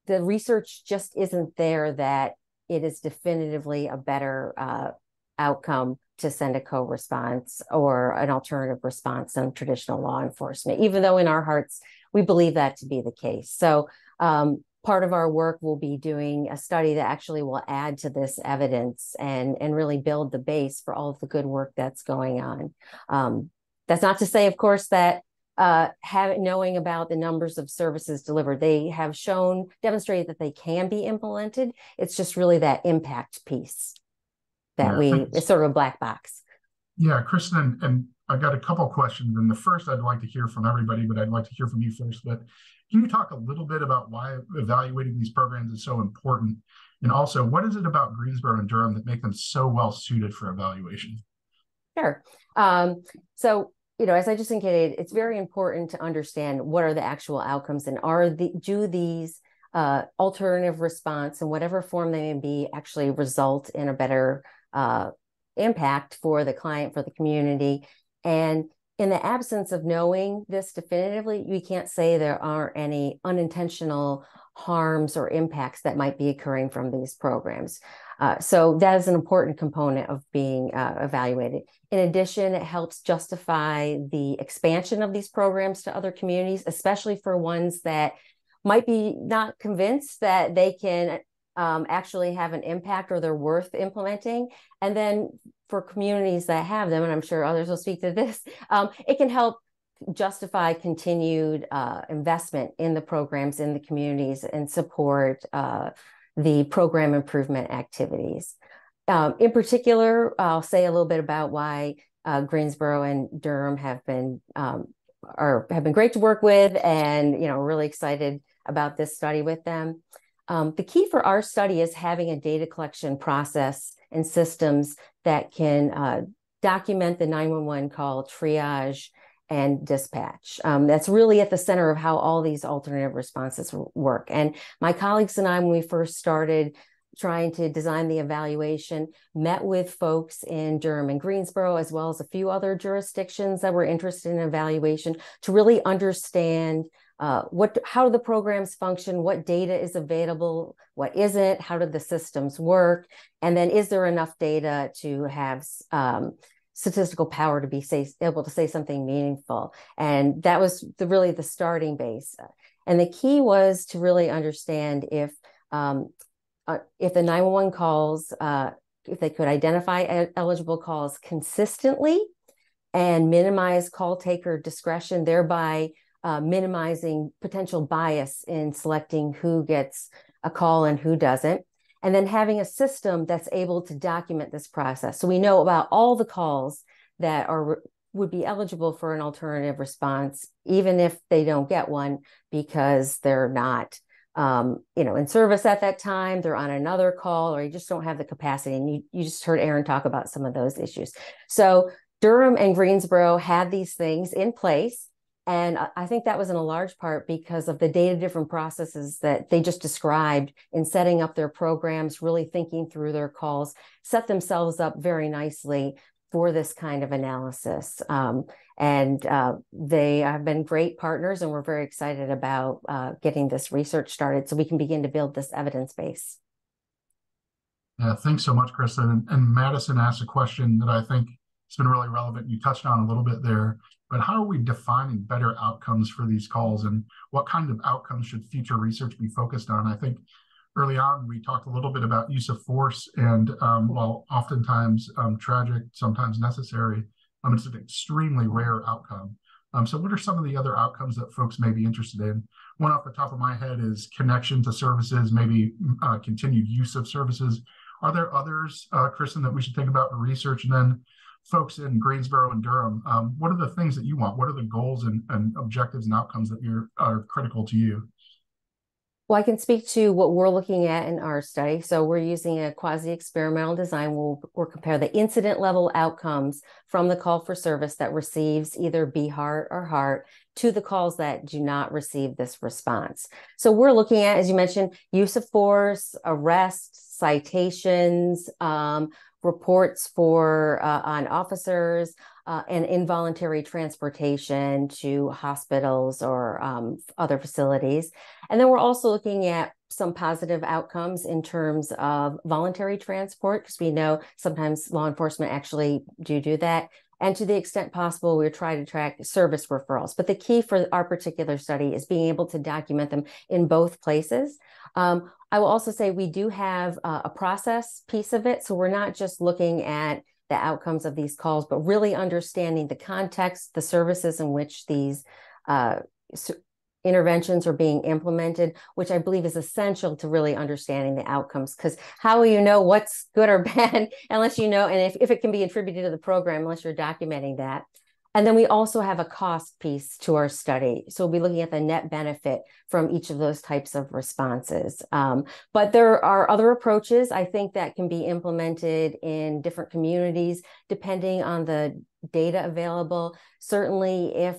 the research just isn't there that it is definitively a better uh, outcome to send a co-response or an alternative response than traditional law enforcement, even though in our hearts we believe that to be the case. So um, part of our work will be doing a study that actually will add to this evidence and and really build the base for all of the good work that's going on. Um, that's not to say, of course, that uh, have, knowing about the numbers of services delivered, they have shown demonstrated that they can be implemented. It's just really that impact piece that yeah, we it's sort of a black box. Yeah, Kristen, and, and I got a couple questions. And the first I'd like to hear from everybody, but I'd like to hear from you first. But can you talk a little bit about why evaluating these programs is so important? And also, what is it about Greensboro and Durham that make them so well suited for evaluation? Sure. Um, so, you know, as I just indicated, it's very important to understand what are the actual outcomes and are the do these uh, alternative response in whatever form they may be actually result in a better uh, impact for the client, for the community. And in the absence of knowing this definitively, we can't say there aren't any unintentional harms or impacts that might be occurring from these programs. Uh, so that is an important component of being uh, evaluated. In addition, it helps justify the expansion of these programs to other communities, especially for ones that might be not convinced that they can um, actually have an impact or they're worth implementing. And then for communities that have them, and I'm sure others will speak to this, um, it can help justify continued uh, investment in the programs in the communities and support uh, the program improvement activities. Um, in particular, I'll say a little bit about why uh, Greensboro and Durham have been um, are have been great to work with, and you know, really excited about this study with them. Um, the key for our study is having a data collection process and systems that can uh, document the 911 call, triage, and dispatch. Um, that's really at the center of how all these alternative responses work. And my colleagues and I, when we first started trying to design the evaluation, met with folks in Durham and Greensboro, as well as a few other jurisdictions that were interested in evaluation to really understand uh, what how do the programs function? What data is available? What isn't? How do the systems work? And then is there enough data to have um, statistical power to be say, able to say something meaningful? And that was the really the starting base. And the key was to really understand if um, uh, if the 911 calls uh, if they could identify eligible calls consistently and minimize call taker discretion thereby uh, minimizing potential bias in selecting who gets a call and who doesn't. And then having a system that's able to document this process. So we know about all the calls that are would be eligible for an alternative response, even if they don't get one because they're not um, you know, in service at that time, they're on another call, or you just don't have the capacity. And you, you just heard Erin talk about some of those issues. So Durham and Greensboro had these things in place. And I think that was in a large part because of the data different processes that they just described in setting up their programs, really thinking through their calls, set themselves up very nicely for this kind of analysis. Um, and uh, they have been great partners, and we're very excited about uh, getting this research started so we can begin to build this evidence base. Yeah, thanks so much, Kristen. And, and Madison asked a question that I think has been really relevant. You touched on a little bit there but how are we defining better outcomes for these calls and what kind of outcomes should future research be focused on? I think early on we talked a little bit about use of force and um, while oftentimes um, tragic, sometimes necessary, um, it's an extremely rare outcome. Um, so what are some of the other outcomes that folks may be interested in? One off the top of my head is connection to services, maybe uh, continued use of services. Are there others, uh, Kristen, that we should think about for research? And then folks in Greensboro and Durham, um, what are the things that you want? What are the goals and, and objectives and outcomes that you're, are critical to you? Well, I can speak to what we're looking at in our study. So we're using a quasi-experimental design. We'll, we'll compare the incident level outcomes from the call for service that receives either BHART or HART to the calls that do not receive this response. So we're looking at, as you mentioned, use of force, arrest, citations, um, reports for uh, on officers, uh, and involuntary transportation to hospitals or um, other facilities. And then we're also looking at some positive outcomes in terms of voluntary transport, because we know sometimes law enforcement actually do do that. And to the extent possible, we're trying to track service referrals. But the key for our particular study is being able to document them in both places. Um, I will also say we do have uh, a process piece of it. So we're not just looking at the outcomes of these calls, but really understanding the context, the services in which these uh, interventions are being implemented, which I believe is essential to really understanding the outcomes. Because how will you know what's good or bad unless you know, and if, if it can be attributed to the program, unless you're documenting that. And then we also have a cost piece to our study. So we'll be looking at the net benefit from each of those types of responses. Um, but there are other approaches I think that can be implemented in different communities depending on the data available. Certainly, if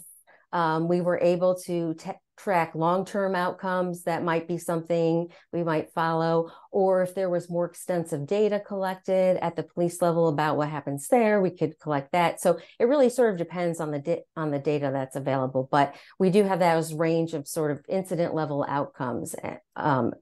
um, we were able to track long-term outcomes that might be something we might follow or if there was more extensive data collected at the police level about what happens there we could collect that. So it really sort of depends on the on the data that's available but we do have those range of sort of incident level outcomes eh, um,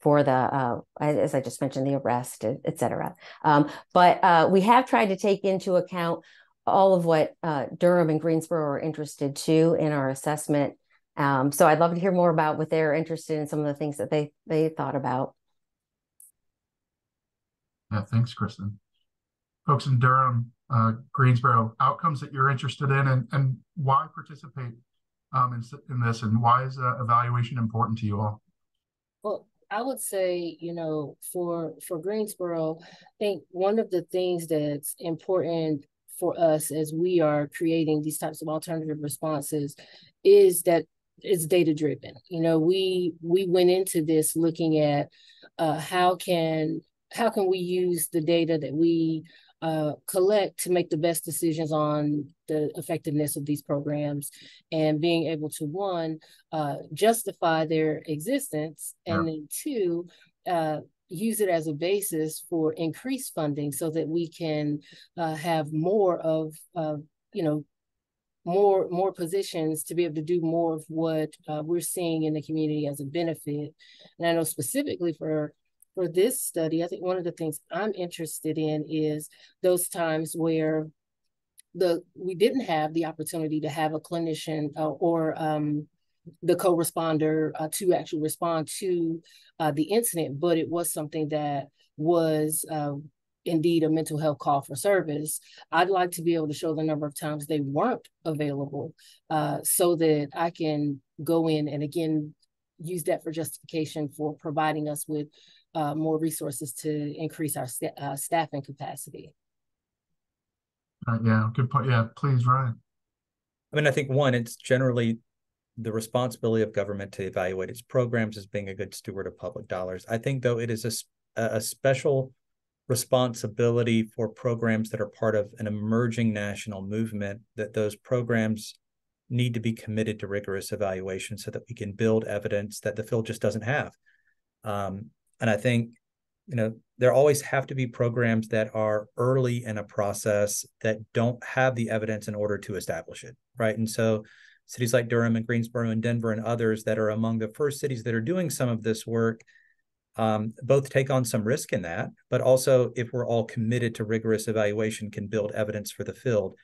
for the uh, as i just mentioned the arrest et cetera. Um, but uh, we have tried to take into account all of what uh, durham and greensboro are interested to in our assessment um, so I'd love to hear more about what they're interested in, some of the things that they they thought about. Yeah, thanks, Kristen. Folks in Durham, uh, Greensboro, outcomes that you're interested in, and and why participate um, in in this, and why is uh, evaluation important to you all? Well, I would say, you know, for for Greensboro, I think one of the things that's important for us as we are creating these types of alternative responses is that it's data driven. You know, we we went into this looking at uh, how can how can we use the data that we uh, collect to make the best decisions on the effectiveness of these programs and being able to one uh, justify their existence and then two uh, use it as a basis for increased funding so that we can uh, have more of you know more more positions to be able to do more of what uh, we're seeing in the community as a benefit. And I know specifically for for this study, I think one of the things I'm interested in is those times where the we didn't have the opportunity to have a clinician uh, or um, the co-responder uh, to actually respond to uh, the incident, but it was something that was uh, indeed a mental health call for service, I'd like to be able to show the number of times they weren't available uh, so that I can go in and again use that for justification for providing us with uh, more resources to increase our st uh, staffing capacity. Uh, yeah, good point. Yeah, please, Ryan. I mean, I think one, it's generally the responsibility of government to evaluate its programs as being a good steward of public dollars. I think, though, it is a, a special responsibility for programs that are part of an emerging national movement that those programs need to be committed to rigorous evaluation so that we can build evidence that the field just doesn't have. Um, and i think you know there always have to be programs that are early in a process that don't have the evidence in order to establish it right? And so cities like durham and greensboro and denver and others that are among the first cities that are doing some of this work um, both take on some risk in that, but also if we're all committed to rigorous evaluation, can build evidence for the field.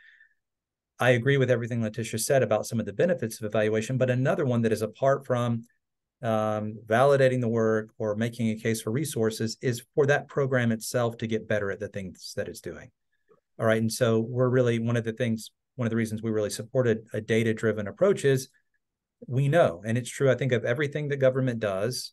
I agree with everything Letitia said about some of the benefits of evaluation, but another one that is apart from um, validating the work or making a case for resources is for that program itself to get better at the things that it's doing. All right. And so we're really one of the things, one of the reasons we really supported a data driven approach is we know, and it's true, I think, of everything that government does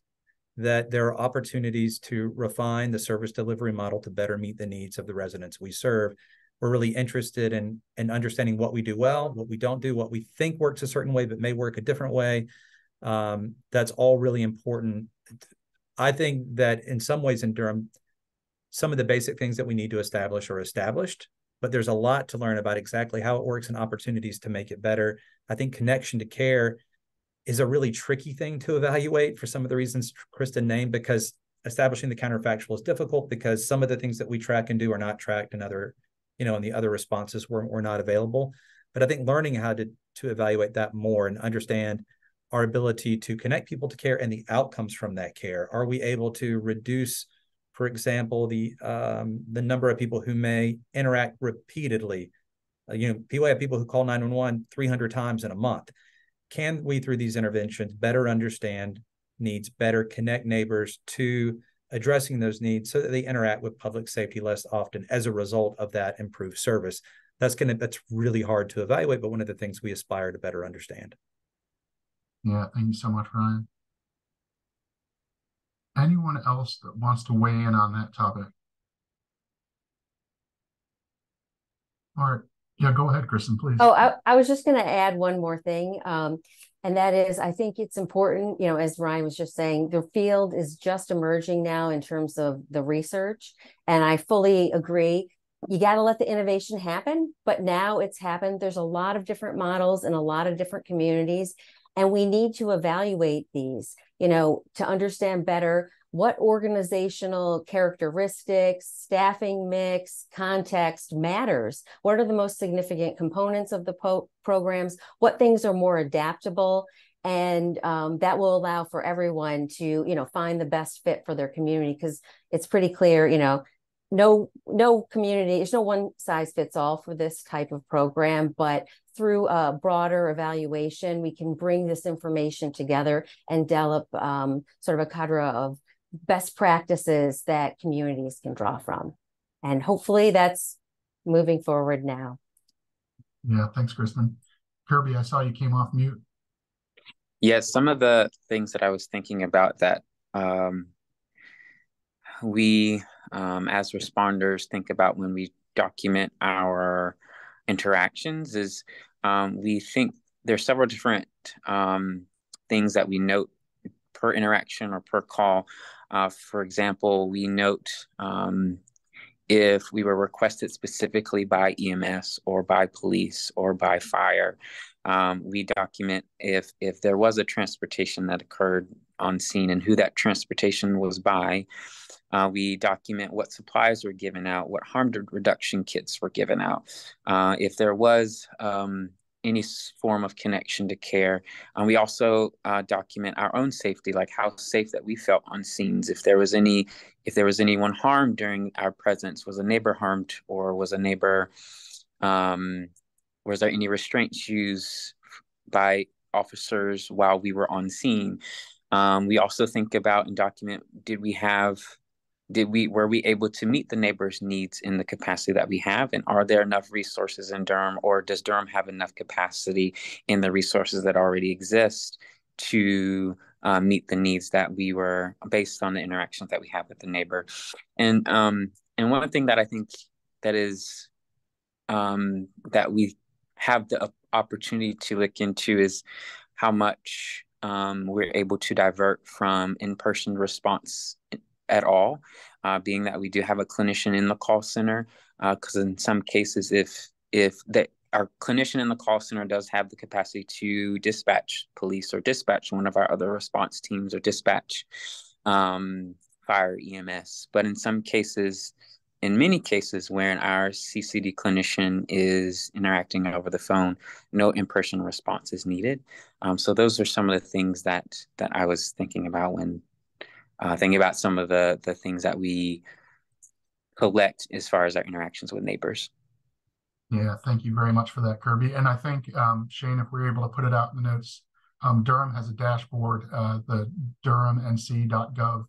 that there are opportunities to refine the service delivery model to better meet the needs of the residents we serve. We're really interested in, in understanding what we do well, what we don't do, what we think works a certain way, but may work a different way. Um, that's all really important. I think that in some ways in Durham, some of the basic things that we need to establish are established, but there's a lot to learn about exactly how it works and opportunities to make it better. I think connection to care is a really tricky thing to evaluate for some of the reasons Kristen named because establishing the counterfactual is difficult because some of the things that we track and do are not tracked and other, you know, and the other responses were, were not available. But I think learning how to to evaluate that more and understand our ability to connect people to care and the outcomes from that care. Are we able to reduce, for example, the um, the number of people who may interact repeatedly? Uh, you know, people have people who call 911 300 times in a month. Can we, through these interventions, better understand needs, better connect neighbors to addressing those needs so that they interact with public safety less often as a result of that improved service? That's gonna that's really hard to evaluate, but one of the things we aspire to better understand. Yeah, thank you so much, Ryan. Anyone else that wants to weigh in on that topic? All right. Yeah, go ahead, Kristen, please. Oh, I, I was just going to add one more thing. Um, and that is, I think it's important, you know, as Ryan was just saying, the field is just emerging now in terms of the research. And I fully agree. You got to let the innovation happen, but now it's happened. There's a lot of different models in a lot of different communities. And we need to evaluate these, you know, to understand better what organizational characteristics, staffing mix, context matters. What are the most significant components of the po- programs? What things are more adaptable? And um, that will allow for everyone to, you know, find the best fit for their community because it's pretty clear, you know, no no community there's no one size fits all for this type of program but through a broader evaluation we can bring this information together and develop um, sort of a cadre of best practices that communities can draw from. And hopefully that's moving forward now. Yeah thanks kristen. Kirby i saw you came off mute. Yes some of the things that i was thinking about that um, we um, as responders think about when we document our interactions is um, we think there's several different um, things that we note per interaction or per call. Uh, for example, we note um, if we were requested specifically by EMS or by police or by fire. Um, we document if if there was a transportation that occurred on scene and who that transportation was by. Uh, we document what supplies were given out, what harm reduction kits were given out. Uh, if there was um, any form of connection to care. And we also uh, document our own safety, like how safe that we felt on scenes. If there was any, if there was anyone harmed during our presence, was a neighbor harmed, or was a neighbor, um, was there any restraints used by officers while we were on scene? Um, we also think about and document: did we have did we were we able to meet the neighbors needs in the capacity that we have? And are there enough resources in durham or does durham have enough capacity in the resources that already exist to uh, meet the needs that we were based on the interactions that we have with the neighbor? And um and one thing that i think that is um that we have the opportunity to look into is how much um, we're able to divert from in-person response at all, uh, being that we do have a clinician in the call center. Because uh, in some cases, if if that our clinician in the call center does have the capacity to dispatch police or dispatch one of our other response teams or dispatch um, fire EMS, but in some cases, in many cases where our CCD clinician is interacting over the phone, no in-person response is needed. Um, so those are some of the things that that I was thinking about when uh, thinking about some of the the things that we collect as far as our interactions with neighbors. Yeah, thank you very much for that, Kirby. And I think um, Shane, if we're able to put it out in the notes, um, Durham has a dashboard, uh, the durhamnc.gov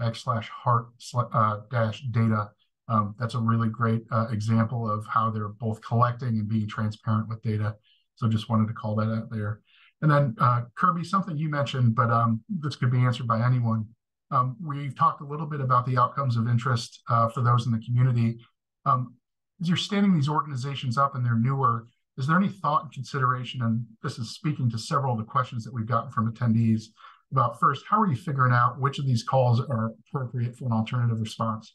backslash HART uh, dash data. Um, that's a really great uh, example of how they're both collecting and being transparent with data. So just wanted to call that out there. And then uh, Kirby, something you mentioned, but um, this could be answered by anyone. Um, we've talked a little bit about the outcomes of interest uh, for those in the community. Um, as you're standing these organizations up and they're newer, is there any thought and consideration, and this is speaking to several of the questions that we've gotten from attendees, about first, how are you figuring out which of these calls are appropriate for an alternative response?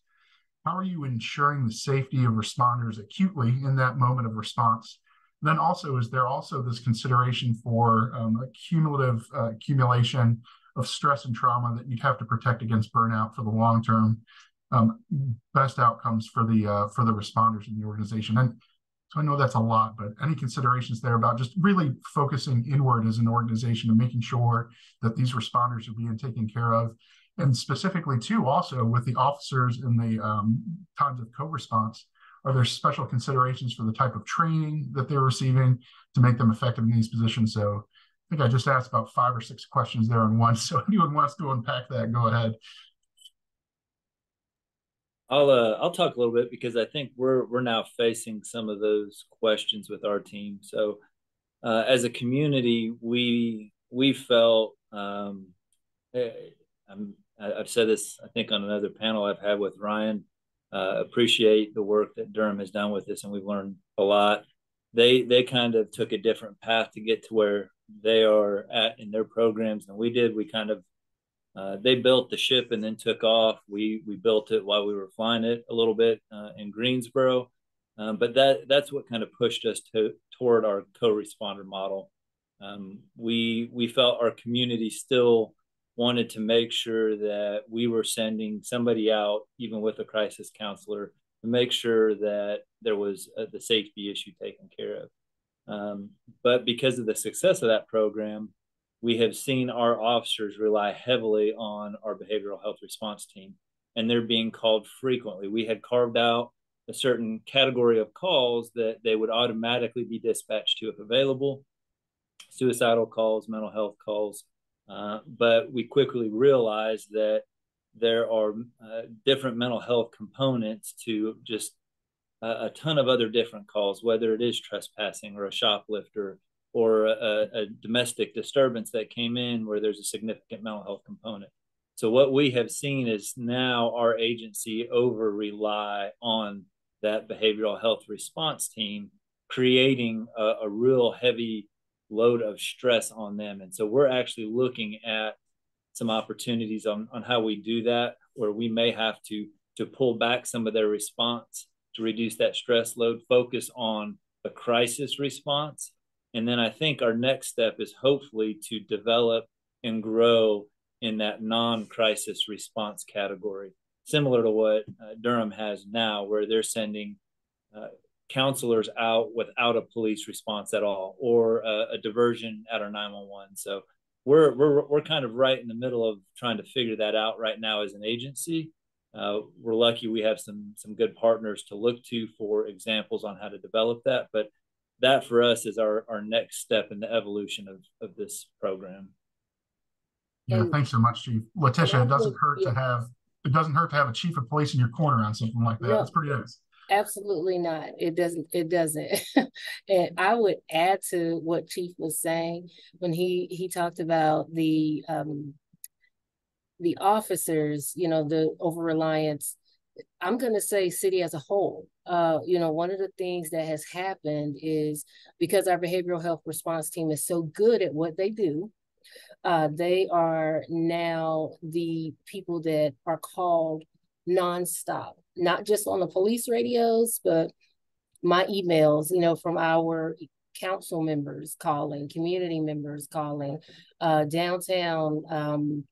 How are you ensuring the safety of responders acutely in that moment of response? then also, is there also this consideration for um, a cumulative uh, accumulation of stress and trauma that you'd have to protect against burnout for the long term um, best outcomes for the uh, for the responders in the organization. And so I know that's a lot, but any considerations there about just really focusing inward as an organization and making sure that these responders are being taken care of, and specifically too, also with the officers in the um, times of co-response, are there special considerations for the type of training that they're receiving to make them effective in these positions? So I think I just asked about five or six questions there in one. So anyone wants to unpack that, go ahead. I'll uh, I'll talk a little bit because I think we're we're now facing some of those questions with our team. So uh, as a community, we we felt um, eh, I'm, I've said this I think on another panel I've had with Ryan. Uh, appreciate the work that Durham has done with this, and we've learned a lot. They they kind of took a different path to get to where they are at in their programs than we did. We kind of uh, they built the ship and then took off. We we built it while we were flying it a little bit uh, in Greensboro, um, but that that's what kind of pushed us to toward our co-responder model. Um, we we felt our community still wanted to make sure that we were sending somebody out, even with a crisis counselor, to make sure that there was a, the safety issue taken care of. Um, but because of the success of that program, we have seen our officers rely heavily on our behavioral health response team, and they're being called frequently. We had carved out a certain category of calls that they would automatically be dispatched to if available suicidal calls, mental health calls. Uh, but we quickly realized that there are uh, different mental health components to just a, a ton of other different calls, whether it is trespassing or a shoplifter or a, a, domestic disturbance that came in where there's a significant mental health component. So what we have seen is now our agency over rely on that behavioral health response team, creating a, a real heavy load of stress on them. And so we're actually looking at some opportunities on, on how we do that, where we may have to to pull back some of their response to reduce that stress load, focus on a crisis response and then I think our next step is hopefully to develop and grow in that non crisis response category, similar to what uh, Durham has now, where they're sending uh, counselors out without a police response at all or a, a diversion at our 911. So we're, we're, we're kind of right in the middle of trying to figure that out right now as an agency. Uh, we're lucky we have some some good partners to look to for examples on how to develop that, but that for us is our, our next step in the evolution of, of this program. Yeah, thanks so much, Chief. Letitia, it doesn't hurt to have it doesn't hurt to have a chief of police in your corner on something like that. No, That's pretty nice. Absolutely not. It doesn't. It doesn't. and I would add to what Chief was saying when he he talked about the um the officers. You know, the over reliance I'm going to say city as a whole. Uh, you know, one of the things that has happened is because our behavioral health response team is so good at what they do, uh, they are now the people that are called nonstop, not just on the police radios, but my emails, you know, from our council members calling, community members calling, uh, downtown um,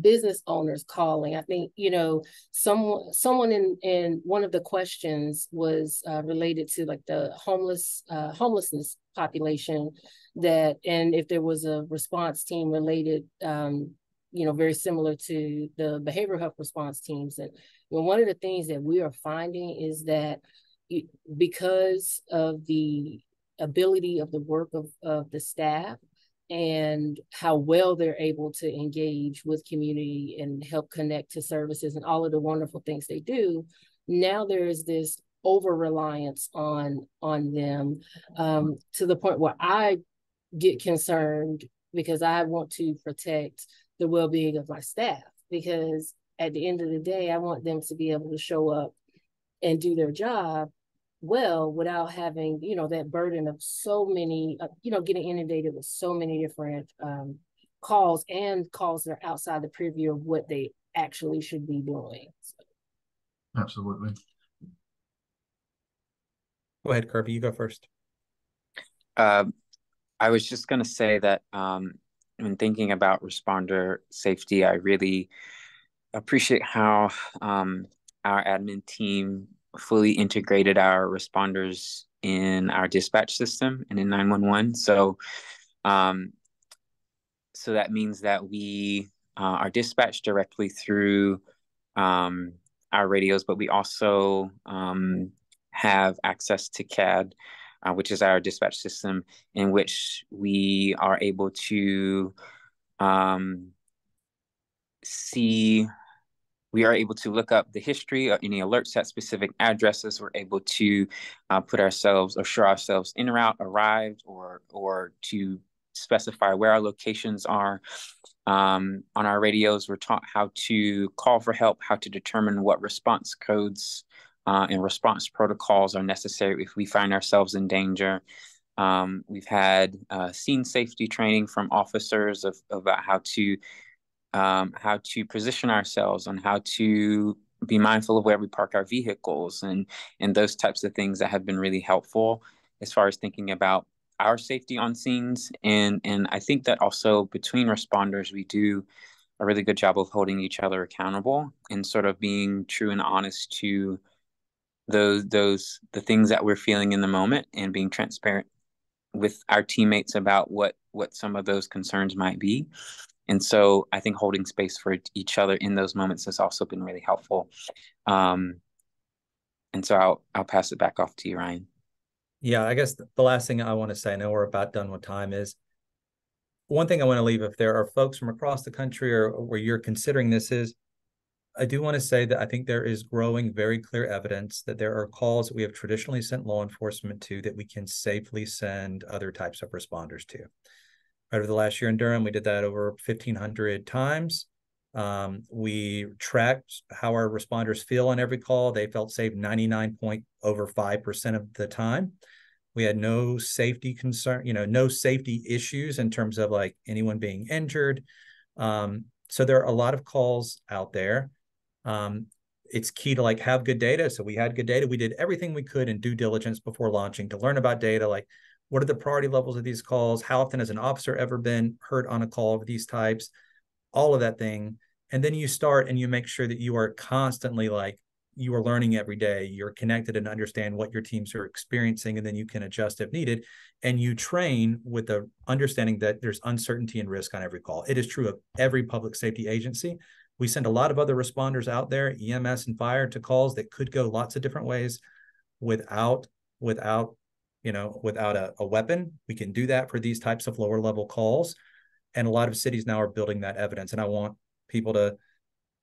business owners calling. I think you know someone someone in in one of the questions was uh, related to like the homeless uh, homelessness population that and if there was a response team related um, you know very similar to the behavioral health response teams and know, one of the things that we are finding is that because of the ability of the work of, of the staff and how well they're able to engage with community and help connect to services and all of the wonderful things they do. Now there is this over reliance on on them um, to the point where i get concerned because i want to protect the well-being of my staff because at the end of the day i want them to be able to show up and do their job well without having you know that burden of so many uh, you know getting inundated with so many different um, calls and calls that are outside the preview of what they actually should be doing so. absolutely go ahead kirby you go first uh, i was just going to say that um, when thinking about responder safety, I really appreciate how um, our admin team fully integrated our responders in our dispatch system and in 911. So, um, so that means that we uh, are dispatched directly through um, our radios, but we also um, have access to CAD, uh, which is our dispatch system, in which we are able to um, see we are able to look up the history of any alerts at specific addresses. We're able to uh, put ourselves or show ourselves in route, arrived, or or to specify where our locations are. Um, on our radios, we're taught how to call for help, how to determine what response codes uh, and response protocols are necessary if we find ourselves in danger. Um, we've had uh, scene safety training from officers of, about how to um, how to position ourselves on how to be mindful of where we park our vehicles and and those types of things that have been really helpful as far as thinking about our safety on scenes. And and I think that also between responders we do a really good job of holding each other accountable and sort of being true and honest to those those the things that we're feeling in the moment and being transparent with our teammates about what what some of those concerns might be and so I think holding space for each other in those moments has also been really helpful. Um, and so I'll I'll pass it back off to you, Ryan. Yeah, I guess the last thing I want to say, I know we're about done with time, is one thing I want to leave if there are folks from across the country or where you're considering this is I do want to say that I think there is growing very clear evidence that there are calls that we have traditionally sent law enforcement to that we can safely send other types of responders to over the last year in Durham. We did that over 1,500 times. Um, we tracked how our responders feel on every call. They felt safe 99 point over 5% of the time. We had no safety concern, you know, no safety issues in terms of like anyone being injured. Um, so there are a lot of calls out there. Um, it's key to like have good data. So we had good data. We did everything we could in due diligence before launching to learn about data, like what are the priority levels of these calls? How often has an officer ever been hurt on a call of these types? All of that thing. And then you start and you make sure that you are constantly like, you are learning every day. You're connected and understand what your teams are experiencing, and then you can adjust if needed. And you train with the understanding that there's uncertainty and risk on every call. It is true of every public safety agency. We send a lot of other responders out there, EMS and fire, to calls that could go lots of different ways without without you know, without a, a weapon. We can do that for these types of lower level calls. And a lot of cities now are building that evidence. And I want people to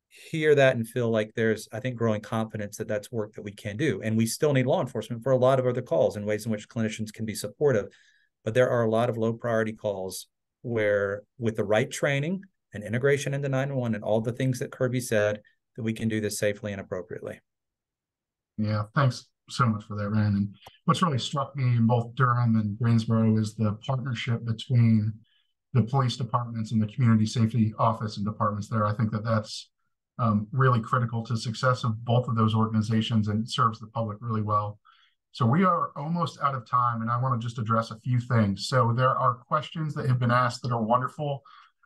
hear that and feel like there's, I think, growing confidence that that's work that we can do. And we still need law enforcement for a lot of other calls and ways in which clinicians can be supportive. But there are a lot of low priority calls where, with the right training and integration into 911 and all the things that Kirby said, that we can do this safely and appropriately. Yeah, thanks so much for that, Ryan. And what's really struck me in both Durham and Greensboro is the partnership between the police departments and the community safety office and departments there. I think that that's um, really critical to success of both of those organizations and serves the public really well. So we are almost out of time, and I want to just address a few things. So there are questions that have been asked that are wonderful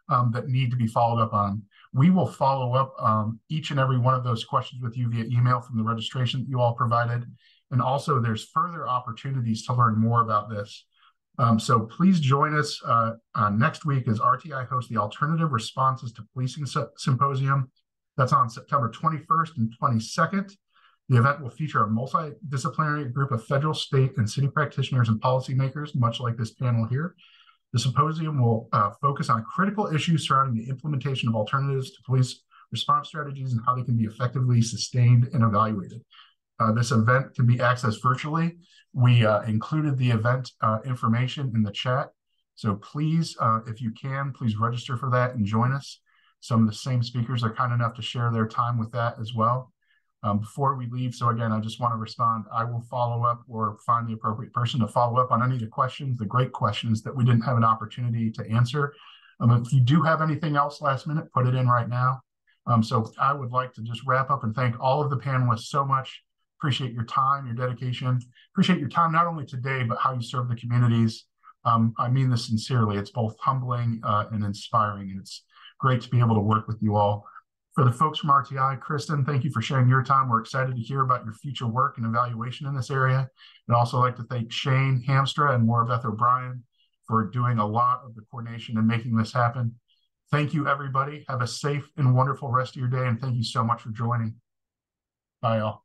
um, that need to be followed up on. We will follow up um, each and every one of those questions with you via email from the registration that you all provided. And also there's further opportunities to learn more about this. Um, so please join us uh, uh, next week as RTI hosts the Alternative Responses to Policing Symposium. That's on September 21st and 22nd. The event will feature a multidisciplinary group of federal, state, and city practitioners and policymakers, much like this panel here. The symposium will uh, focus on critical issues surrounding the implementation of alternatives to police response strategies and how they can be effectively sustained and evaluated. Uh, this event can be accessed virtually. We uh, included the event uh, information in the chat. So please, uh, if you can, please register for that and join us. Some of the same speakers are kind enough to share their time with that as well. Um, before we leave, so again, I just want to respond. I will follow up or find the appropriate person to follow up on any of the questions, the great questions that we didn't have an opportunity to answer. Um, if you do have anything else last minute, put it in right now. Um, so I would like to just wrap up and thank all of the panelists so much Appreciate your time, your dedication. Appreciate your time, not only today, but how you serve the communities. Um, I mean this sincerely. It's both humbling uh, and inspiring, and it's great to be able to work with you all. For the folks from RTI, Kristen, thank you for sharing your time. We're excited to hear about your future work and evaluation in this area. I'd also like to thank Shane Hamstra and Maura O'Brien for doing a lot of the coordination and making this happen. Thank you, everybody. Have a safe and wonderful rest of your day, and thank you so much for joining. Bye, all.